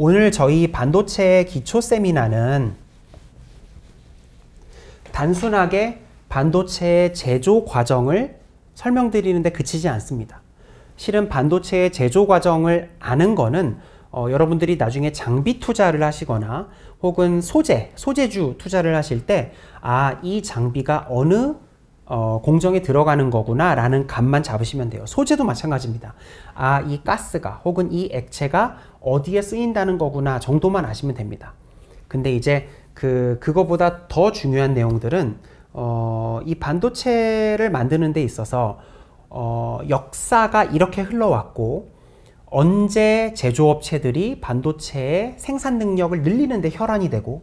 오늘 저희 반도체 기초 세미나는 단순하게 반도체 제조 과정을 설명드리는데 그치지 않습니다. 실은 반도체의 제조 과정을 아는 거는 어, 여러분들이 나중에 장비 투자를 하시거나 혹은 소재, 소재주 투자를 하실 때, 아, 이 장비가 어느 어, 공정에 들어가는 거구나 라는 감만 잡으시면 돼요. 소재도 마찬가지입니다. 아, 이 가스가 혹은 이 액체가 어디에 쓰인다는 거구나 정도만 아시면 됩니다. 근데 이제 그, 그거보다 더 중요한 내용들은 어, 이 반도체를 만드는 데 있어서 어, 역사가 이렇게 흘러왔고 언제 제조업체들이 반도체의 생산 능력을 늘리는 데 혈안이 되고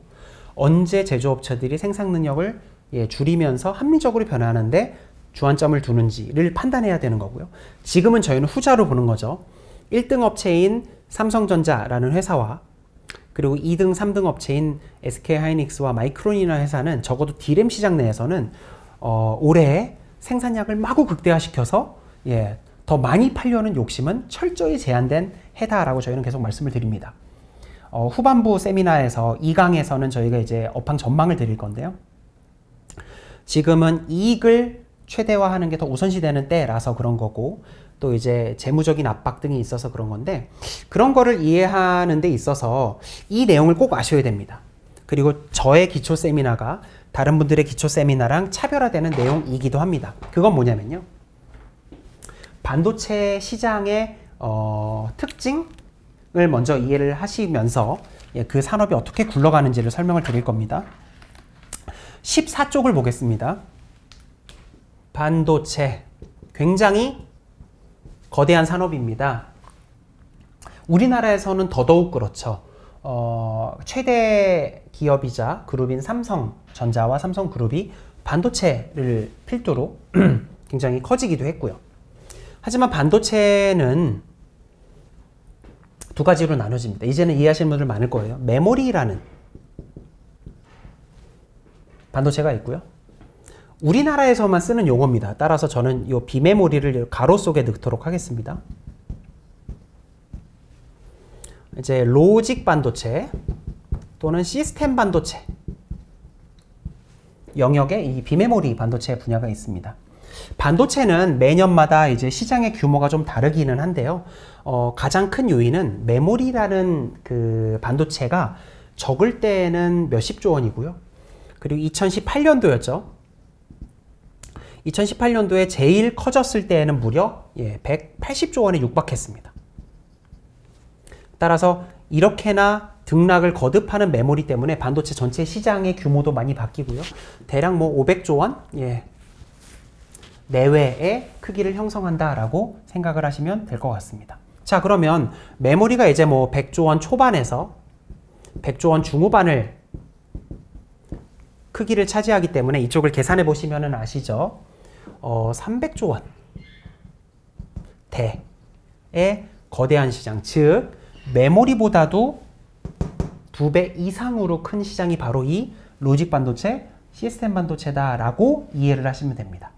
언제 제조업체들이 생산 능력을 예, 줄이면서 합리적으로 변하는데 주안점을 두는지를 판단해야 되는 거고요. 지금은 저희는 후자로 보는 거죠. 1등 업체인 삼성전자라는 회사와 그리고 2등, 3등 업체인 SK하이닉스와 마이크론이라는 회사는 적어도 디램 시장 내에서는 어, 올해 생산량을 마구 극대화시켜서 예, 더 많이 팔려는 욕심은 철저히 제한된 해다라고 저희는 계속 말씀을 드립니다. 어, 후반부 세미나에서 2강에서는 저희가 이제 업황 전망을 드릴 건데요. 지금은 이익을 최대화하는 게 더 우선시되는 때라서 그런 거고 또 이제 재무적인 압박 등이 있어서 그런 건데 그런 거를 이해하는 데 있어서 이 내용을 꼭 아셔야 됩니다. 그리고 저의 기초 세미나가 다른 분들의 기초 세미나랑 차별화되는 내용이기도 합니다. 그건 뭐냐면요. 반도체 시장의 어, 특징을 먼저 이해를 하시면서 예, 그 산업이 어떻게 굴러가는지를 설명을 드릴 겁니다. 14쪽을 보겠습니다. 반도체 굉장히 거대한 산업입니다. 우리나라에서는 더더욱 그렇죠. 어, 최대 기업이자 그룹인 삼성전자와 삼성그룹이 반도체를 필두로 굉장히 커지기도 했고요. 하지만 반도체는 두 가지로 나눠집니다. 이제는 이해하시는 분들 많을 거예요. 메모리라는 반도체가 있고요. 우리나라에서만 쓰는 용어입니다. 따라서 저는 이 비메모리를 가로 속에 넣도록 하겠습니다. 이제 로직 반도체 또는 시스템 반도체 영역에 이 비메모리 반도체 분야가 있습니다. 반도체는 매년마다 이제 시장의 규모가 좀 다르기는 한데요. 어, 가장 큰 요인은 메모리라는 그 반도체가 적을 때는 몇십조 원이고요. 그리고 2018년도였죠. 2018년도에 제일 커졌을 때에는 무려 예, 180조 원에 육박했습니다. 따라서 이렇게나 등락을 거듭하는 메모리 때문에 반도체 전체 시장의 규모도 많이 바뀌고요. 대략 뭐 500조 원 예, 내외의 크기를 형성한다라고 생각을 하시면 될 것 같습니다. 자 그러면 메모리가 이제 뭐 100조 원 초반에서 100조 원 중후반을 크기를 차지하기 때문에 이쪽을 계산해 보시면 아시죠? 어, 300조 원 대의 거대한 시장, 즉 메모리보다도 두 배 이상으로 큰 시장이 바로 이 로직 반도체, 시스템 반도체다라고 이해를 하시면 됩니다.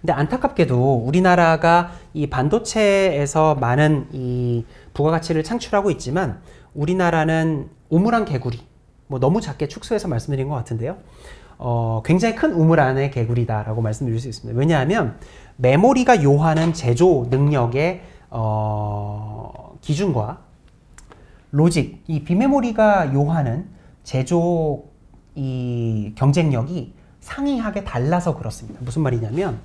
근데 안타깝게도 우리나라가 이 반도체에서 많은 이 부가가치를 창출하고 있지만 우리나라는 우물안 개구리, 뭐 너무 작게 축소해서 말씀드린 것 같은데요. 어, 굉장히 큰 우물 안의 개구리다라고 말씀드릴 수 있습니다. 왜냐하면 메모리가 요하는 제조 능력의 어, 기준과 로직, 이 비메모리가 요하는 제조 이 경쟁력이 상이하게 달라서 그렇습니다. 무슨 말이냐면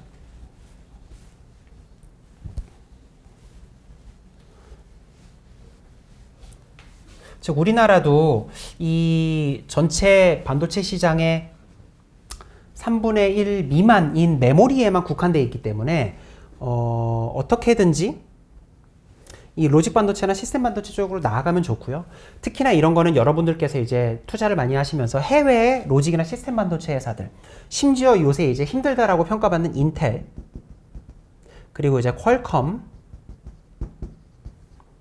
즉 우리나라도 이 전체 반도체 시장의 3분의 1 미만인 메모리에만 국한되어 있기 때문에 어, 어떻게든지 이 로직 반도체나 시스템 반도체 쪽으로 나아가면 좋고요. 특히나 이런 거는 여러분들께서 이제 투자를 많이 하시면서 해외의 로직이나 시스템 반도체 회사들, 심지어 요새 이제 힘들다라고 평가받는 인텔, 그리고 이제 퀄컴,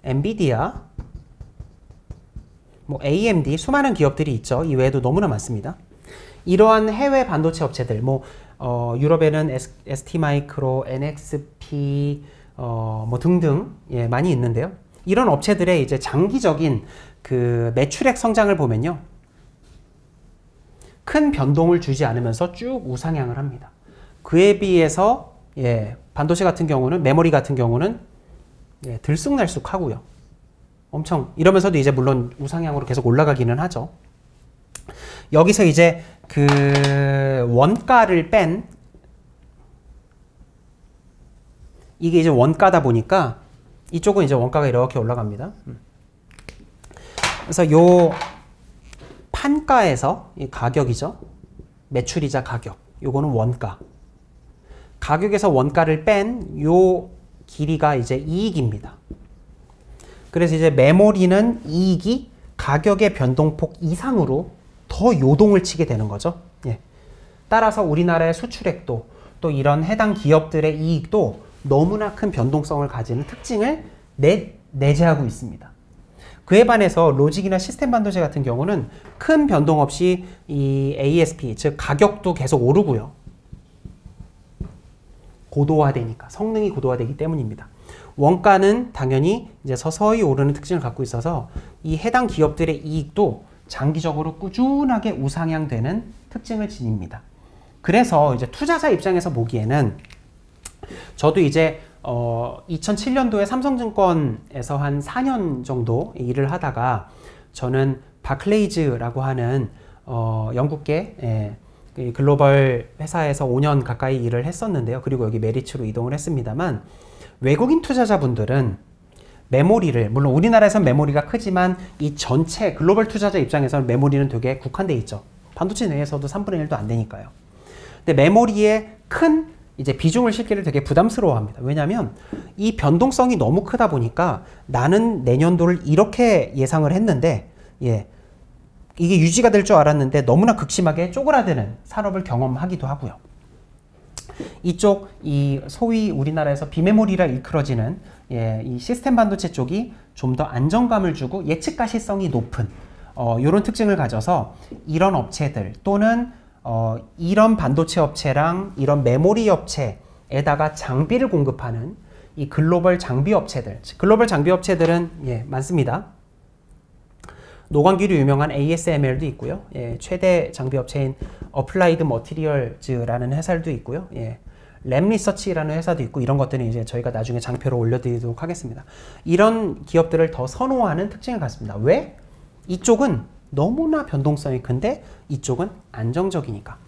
엔비디아, 뭐 AMD 수많은 기업들이 있죠. 이 외에도 너무나 많습니다. 이러한 해외 반도체 업체들, 뭐 어, 유럽에는 ST 마이크로, NXP 어, 뭐 등등 예, 많이 있는데요. 이런 업체들의 이제 장기적인 그 매출액 성장을 보면요. 큰 변동을 주지 않으면서 쭉 우상향을 합니다. 그에 비해서 예, 반도체 같은 경우는 메모리 같은 경우는 예, 들쑥날쑥 하고요. 엄청 이러면서도 이제 물론 우상향으로 계속 올라가기는 하죠. 여기서 이제 그 원가를 뺀 이게 이제 원가다 보니까 이쪽은 이제 원가가 이렇게 올라갑니다. 음. 그래서 요 판가에서 이 가격이죠. 매출이자 가격. 요거는 원가. 가격에서 원가를 뺀 요 길이가 이제 이익입니다. 그래서 이제 메모리는 이익이 가격의 변동폭 이상으로 더 요동을 치게 되는 거죠. 예. 따라서 우리나라의 수출액도 또 이런 해당 기업들의 이익도 너무나 큰 변동성을 가지는 특징을 내, 내재하고 있습니다. 그에 반해서 로직이나 시스템 반도체 같은 경우는 큰 변동 없이 이 ASP, 즉 가격도 계속 오르고요. 고도화되니까 성능이 고도화되기 때문입니다. 원가는 당연히 이제 서서히 오르는 특징을 갖고 있어서 이 해당 기업들의 이익도 장기적으로 꾸준하게 우상향 되는 특징을 지닙니다. 그래서 이제 투자자 입장에서 보기에는 저도 이제 어 2007년도에 삼성증권에서 한 4년 정도 일을 하다가 저는 바클레이즈라고 하는 어 영국계 예, 그 글로벌 회사에서 5년 가까이 일을 했었는데요. 그리고 여기 메리츠로 이동을 했습니다만 외국인 투자자분들은 메모리를 물론 우리나라에선 메모리가 크지만 이 전체 글로벌 투자자 입장에서는 메모리는 되게 국한돼 있죠. 반도체 내에서도 3분의 1도 안 되니까요. 근데 메모리에 큰 이제 비중을 실기를 되게 부담스러워합니다. 왜냐하면 이 변동성이 너무 크다 보니까 나는 내년도를 이렇게 예상을 했는데 예 이게 유지가 될 줄 알았는데 너무나 극심하게 쪼그라드는 산업을 경험하기도 하고요. 이쪽 이 소위 우리나라에서 비메모리라 일컬어지는 예, 이 시스템 반도체 쪽이 좀 더 안정감을 주고 예측 가시성이 높은 어, 이런 특징을 가져서 이런 업체들 또는 어, 이런 반도체 업체랑 이런 메모리 업체에다가 장비를 공급하는 이 글로벌 장비 업체들, 글로벌 장비 업체들은 예, 많습니다. 노광기로 유명한 ASML도 있고요. 예, 최대 장비 업체인 Applied Materials라는 회사도 있고요. 예, Lam Research라는 회사도 있고 이런 것들은 이제 저희가 나중에 장표로 올려드리도록 하겠습니다. 이런 기업들을 더 선호하는 특징을 갖습니다. 왜? 이쪽은 너무나 변동성이 큰데 이쪽은 안정적이니까.